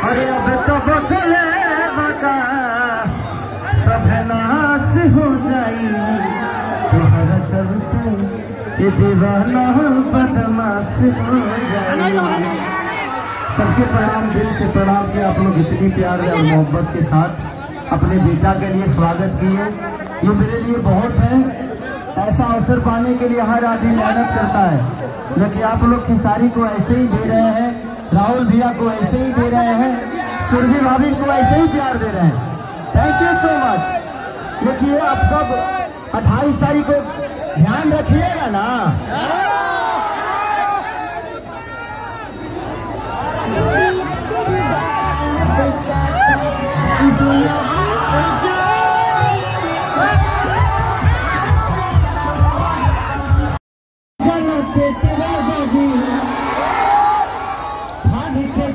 अरे तो हो चलते दीवाना बदमाश हो सबके प्रणाम, दिल से प्रणाम के आप लोग इतनी प्यार और मोहब्बत के साथ। अपने बेटा के लिए स्वागत किए। ये मेरे लिए बहुत है। ऐसा अवसर पाने के लिए हर आदमी मेहनत करता है। लेकिन आप लोग खिसारी को ऐसे ही दे रहे हैं राहुल भैया को ऐसे ही दे रहे हैं, सुरभि भाभी को ऐसे ही प्यार दे रहे हैं। थैंक यू सो मच देखिए, आप सब 28 तारीख को ध्यान रखिएगा ना।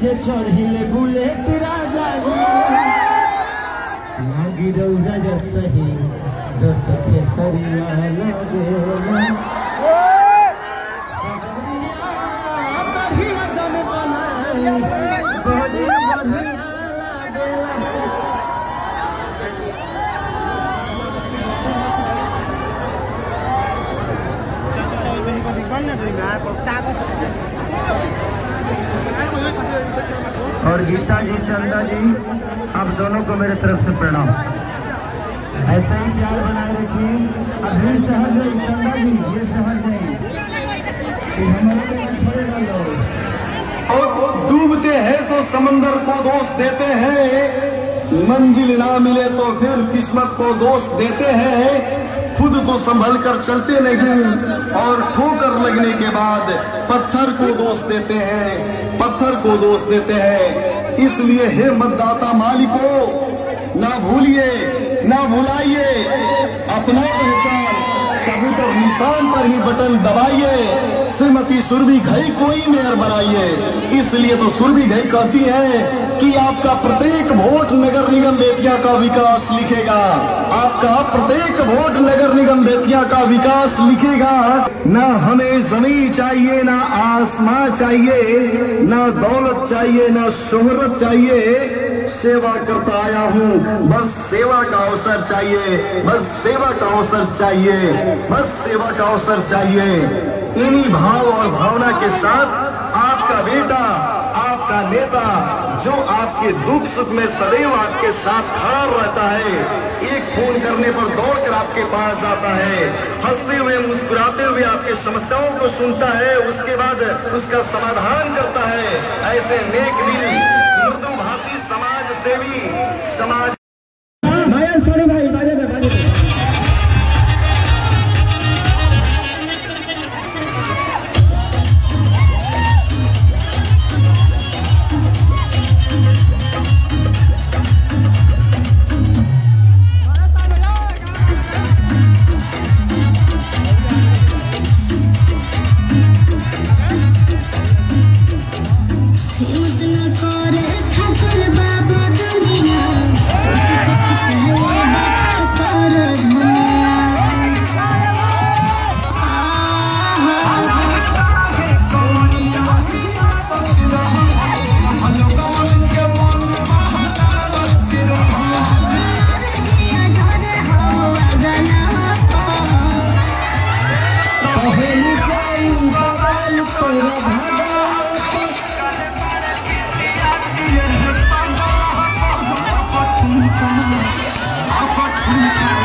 चढ़िले बुलेट राजा लागी रौरा जसही जस के सरिया लगेला सगरिया बढ़िया जन बनाई बड़ी बढ़िया लागेला और गीता जी, चंदा जी, आप दोनों को मेरे तरफ़ से प्रणाम। ऐसे ही प्यार बनाए रखिए। अब भीड़ से हट चंदा जी भीड़ से हट गई कि हमारे को मत छोड़ेगा लोग। और डूबते हैं तो समंदर को दोष देते हैं। मंजिल ना मिले तो फिर किस्मत को दोष देते हैं। खुद तो संभल कर चलते नहीं और ठोकर लगने के बाद पत्थर को दोष देते हैं, पत्थर को दोष देते हैं। इसलिए हे मतदाता मालिको, ना भूलिए, ना भुलाइए, अपना पहचान कबूतर निशान पर ही बटन दबाइए। श्रीमती सुरभि घई कोई मेयर बनाइए। इसलिए तो सुरभि घई कहती है कि आपका प्रत्येक वोट नगर निगम बेतिया का विकास लिखेगा। आपका प्रत्येक वोट नगर निगम बेतिया का विकास लिखेगा। ना हमें ज़मीन चाहिए, ना आसमां चाहिए, ना दौलत चाहिए, ना शोहरत चाहिए। सेवा करता आया हूँ। बस सेवा का अवसर चाहिए। बस सेवा का अवसर चाहिए। बस सेवा का अवसर चाहिए। इन्हीं भाव और भावना के साथ आपका बेटा आपका नेता जो आपके दुख सुख में सदैव आपके साथ खड़ा रहता है, एक फ़ोन करने पर दौड़ कर आपके पास आता है। हँसते हुए, मुस्कुराते हुए आपके समस्याओं को सुनता है, उसके बाद उसका समाधान करता है। ऐसे नेक दिल भाषी समाज सेवी हिम्मत थैंक